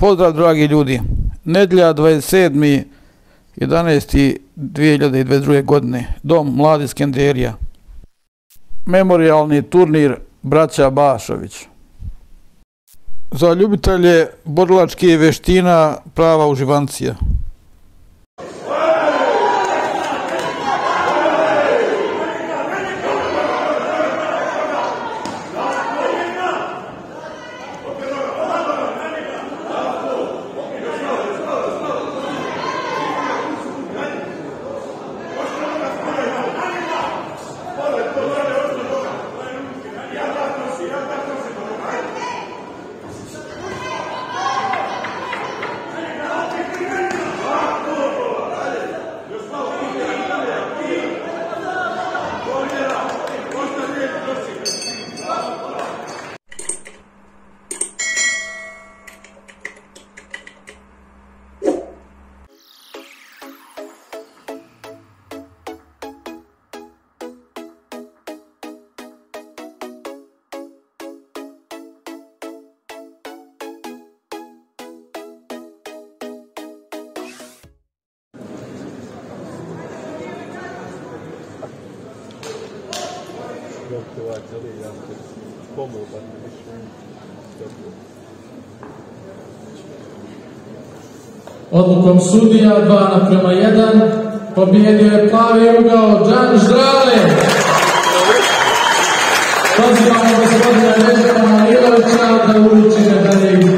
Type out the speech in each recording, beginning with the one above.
Pozdrav dragi ljudi. Nedjelja 27. 11. 2022. godine. Dom Mladi Skenderija. Memorialni turnir Braća Bašović. Za ljubitelje borilačkih veština prava uživancija. Više. Odlukom sudija 2 naprema 1 pobjedio je plavi ugao Đan Ždrale. Pozivamo gospodina Režana Malilovića da uruči medalje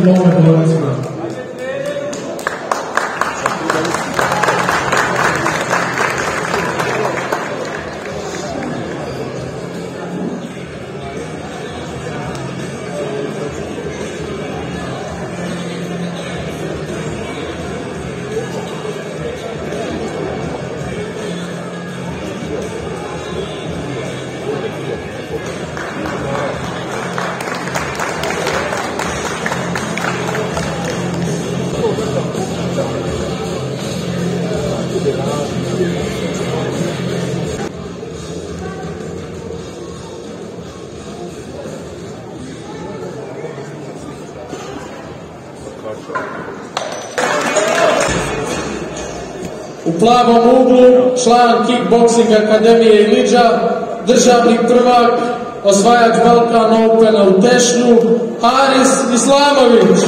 Kickboxing Akademije Iliđa, državni prvak, osvajač Balkan Opena u Tešnju, Haris Islamović.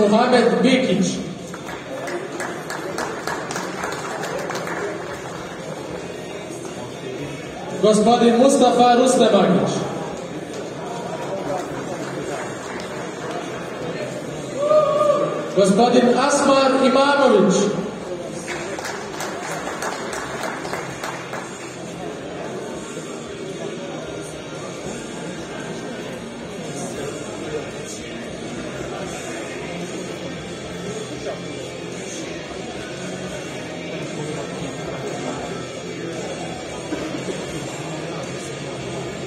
Muhamed Bikić. Gospodin Mustafa Ruslebagić. Gospodin Asmar Imamović.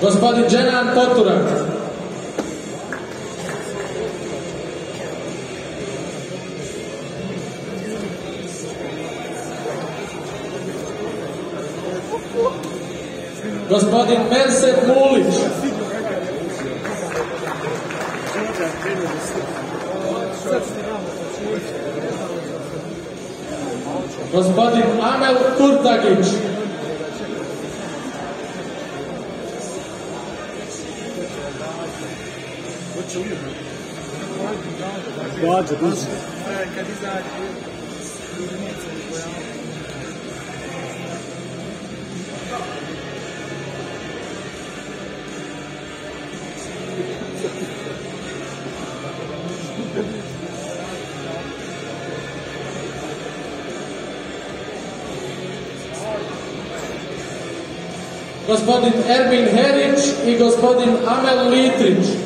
Gospodin Dženan Poturak. Gospodin Ermin Herić i gospodin Amel Litrić.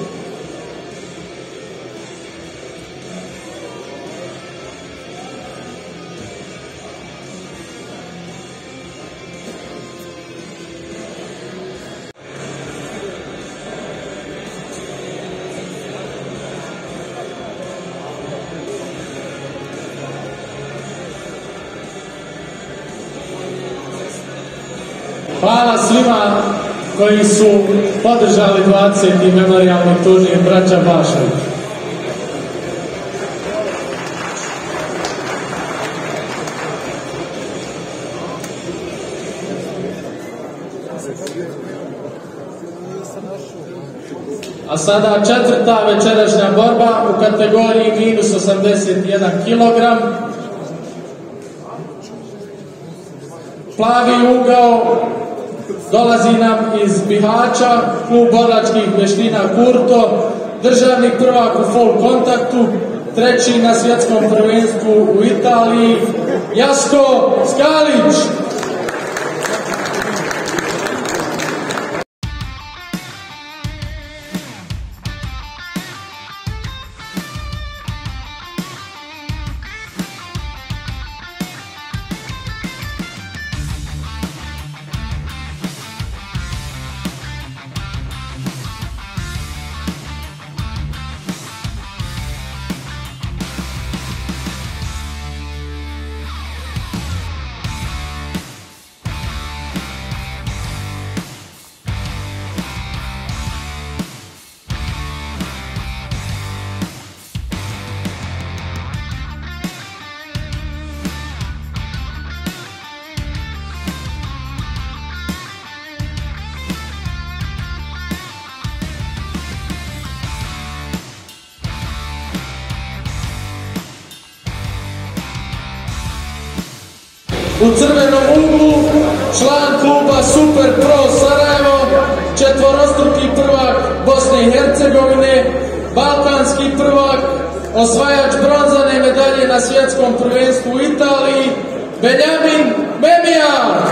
Koji su podržali 20. memorialni turnir braća Bašović. A sada četvrta večerašnja borba u kategoriji minus 81 kg. Plavi ugao dolazi nam iz Bihaća, klub borlačkih vještina Kurto, državni prvak u full kontaktu, treći na svjetskom prvenstvu u Italiji, Jasko Skalić. Osvajač bronzane medalje na svjetskom prvenstvu u Italiji, Benjamin Memija.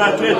Tá, dar três.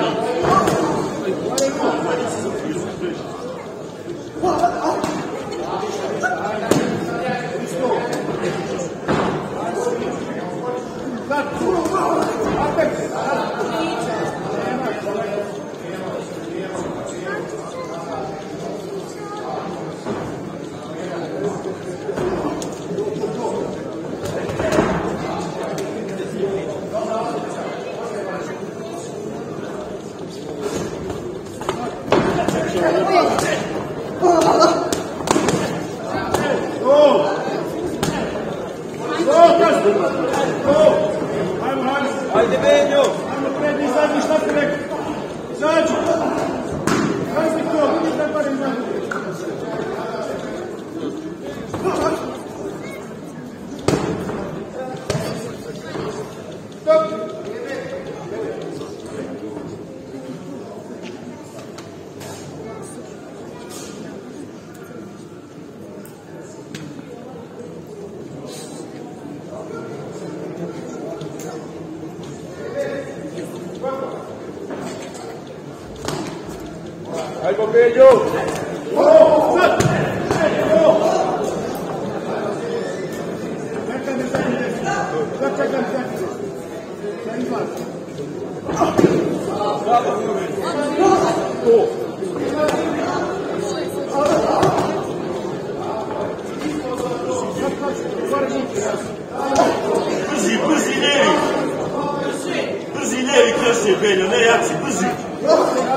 Brasileiro e classe velha, né? Arte, Brasil.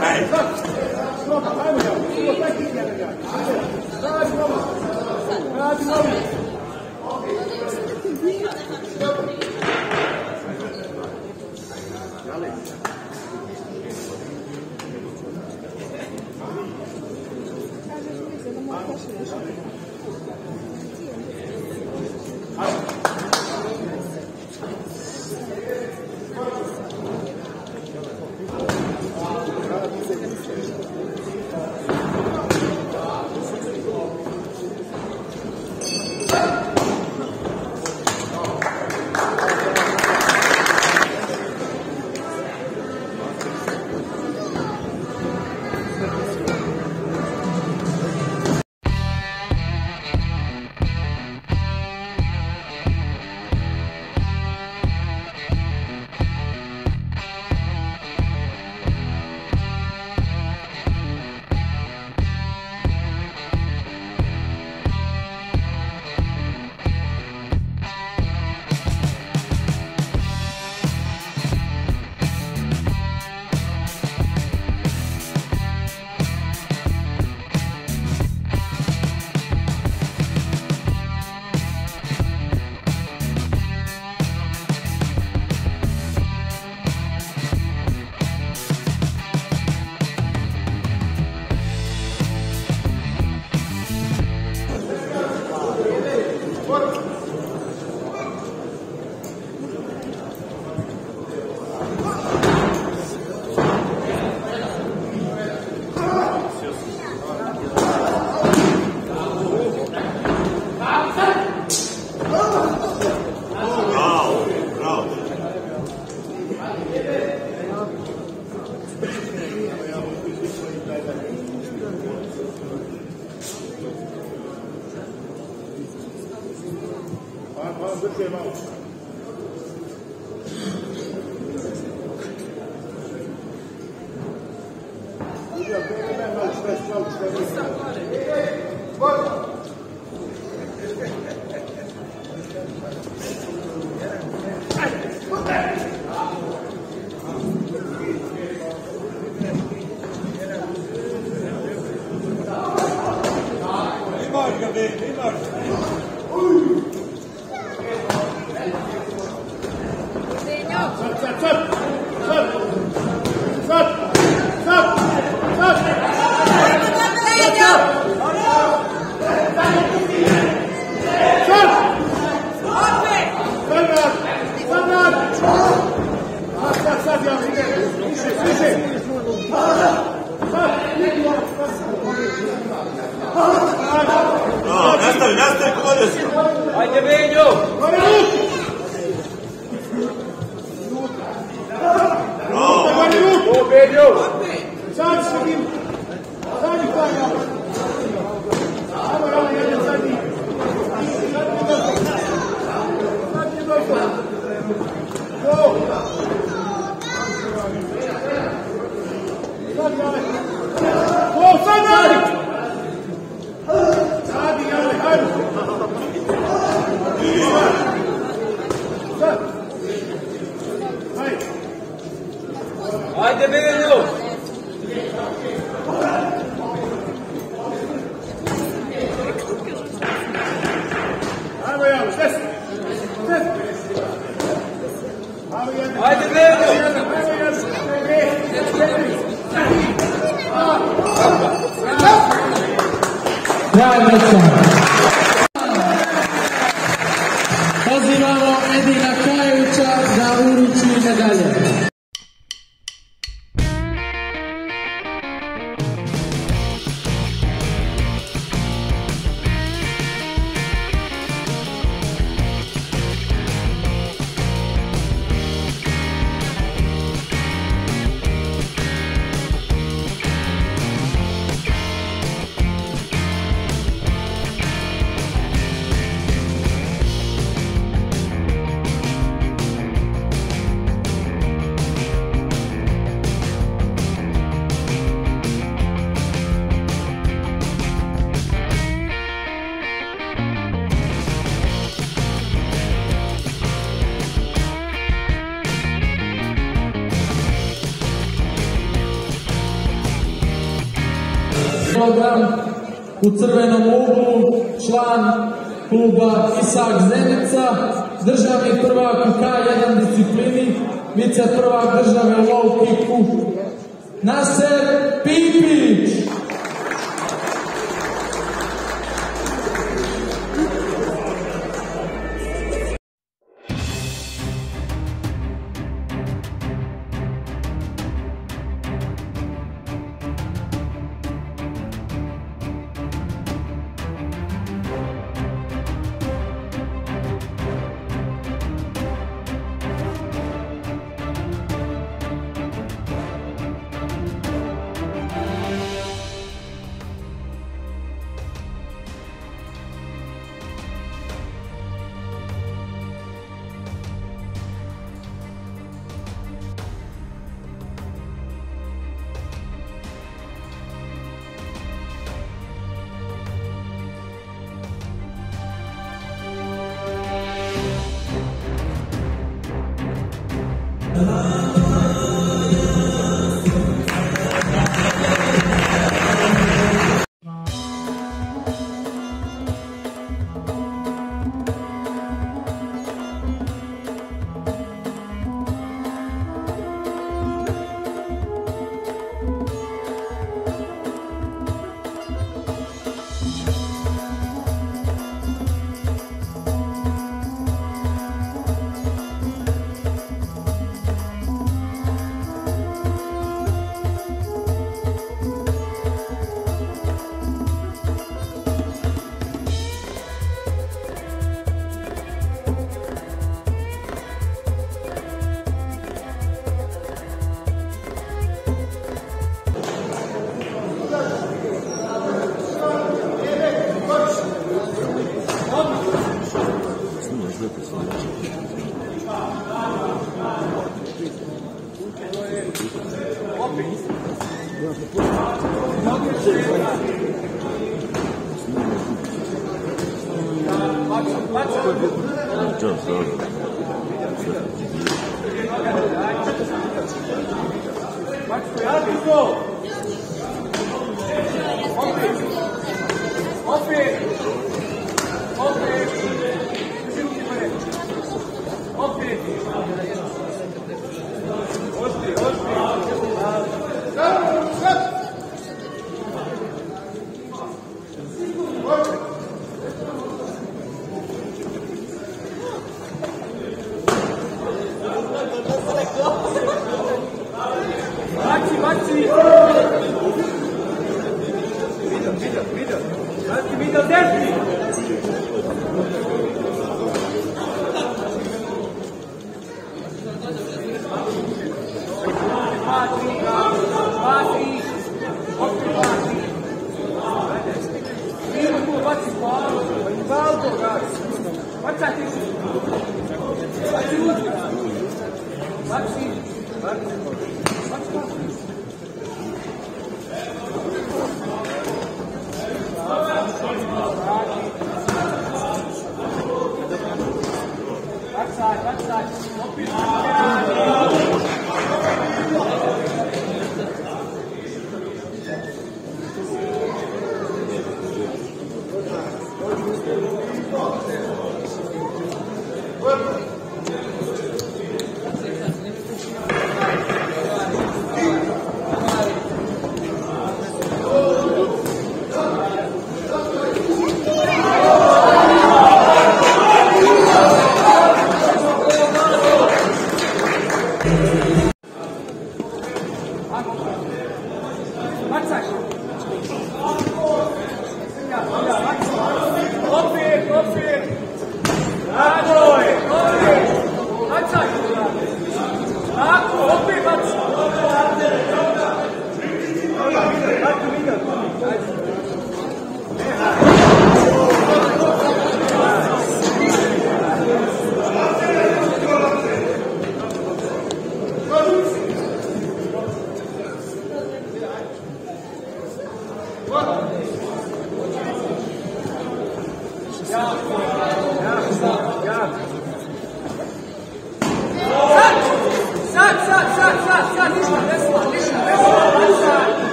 Vai. Hocam, ben açmaz, çalışmaz. Amen. Program u crvenom uglu, član kluba Isak Zenica, državni prvak u K1 disciplini, vice prvak države u low kicku, Naser Pipić.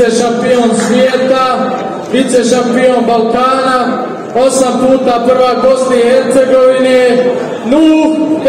Vice šampion svijeta, vice šampion Balkana, osam puta prvak Bosne i Hercegovine, Nuh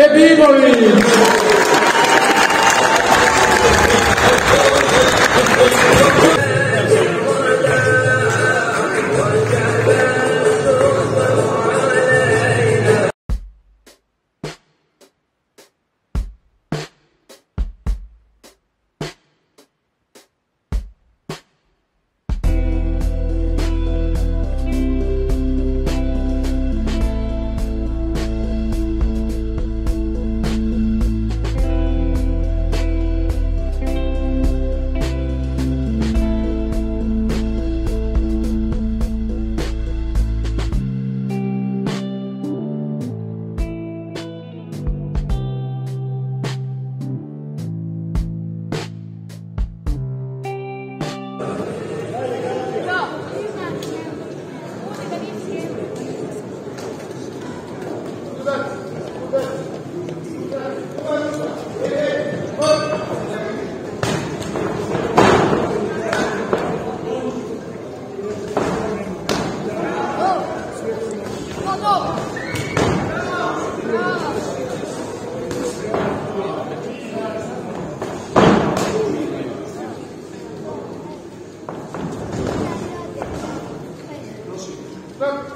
Stop.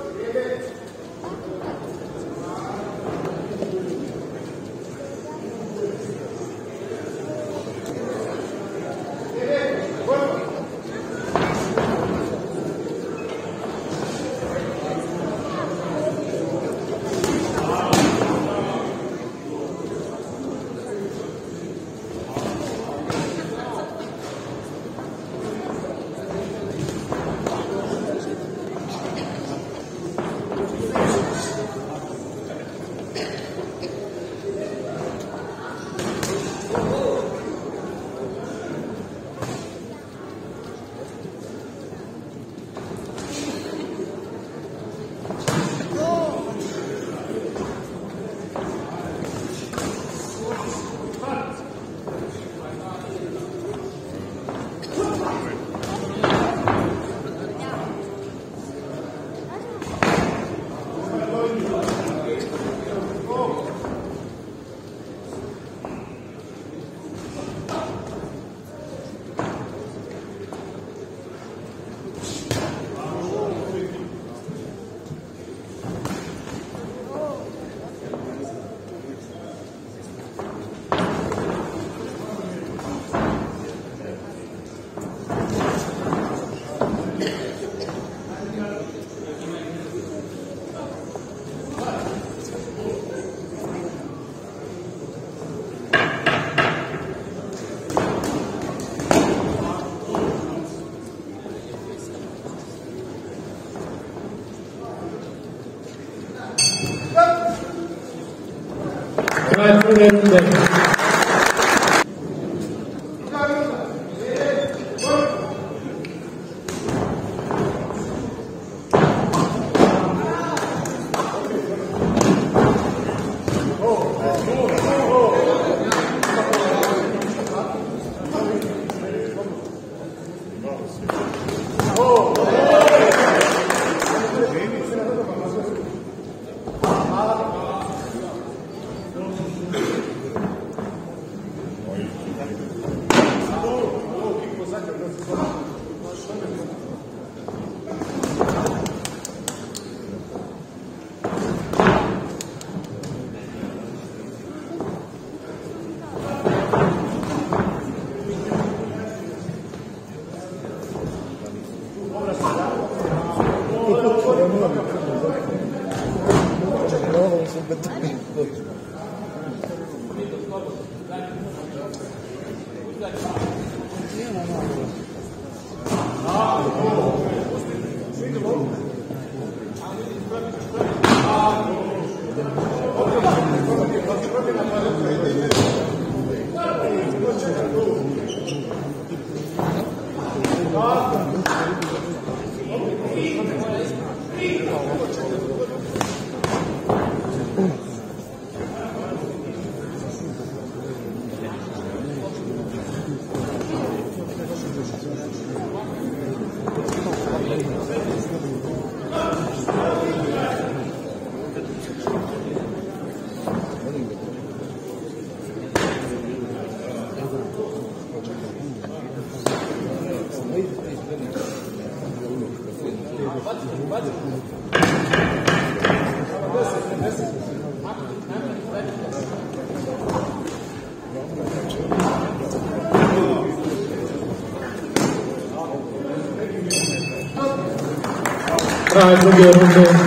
I We're good. We're.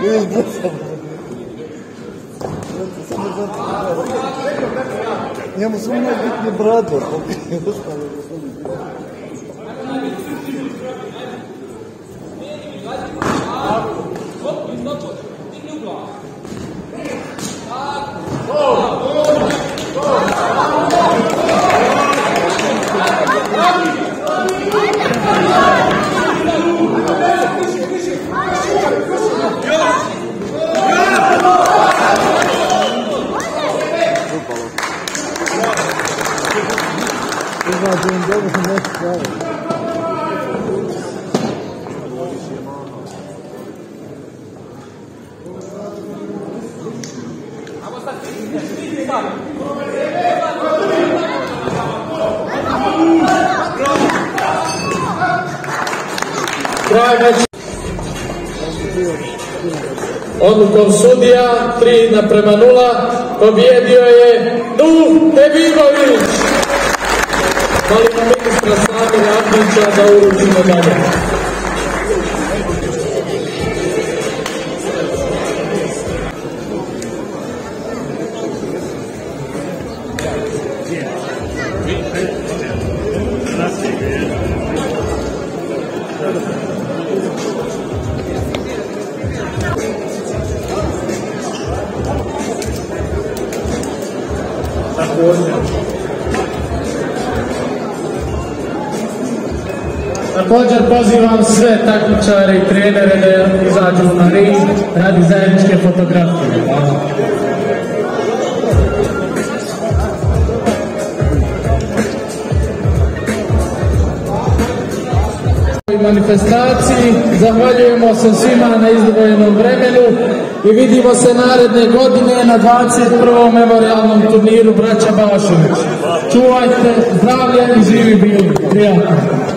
Deus do céu. Я мусульман ведь не брат, Oh! Odlukom sudija 3 na prema 0 pobjedio je Nuh Tebibović. Molim ministra Samira Ahmića da uruči medalje. Također pozivam sve takmičare i trenere da izađu na ring radi zajedničke fotografije. Manifestaciji. Zahvaljujemo se svima na izdvojenom vremenu. i vidimo se naredne godine na 21. memorialnom turniru Braća Bašović. Čuvajte zdravlje i živi bili. Prijatno.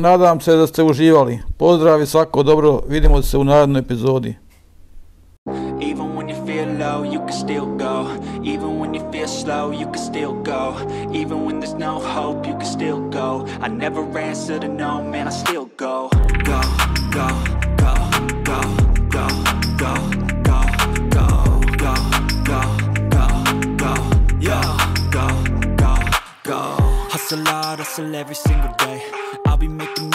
Nadam se da ste uživali. Pozdrav i svako dobro. Vidimo se u narednoj epizodi. Even when you feel slow, you can still go. Even when there's no hope, you can still go. I never answer to no, man, I still go. Go, go, go, go, go, go, go, go, go, go, go, go, yeah, go, go, go. Hustle hard, hustle every single day. I'll be making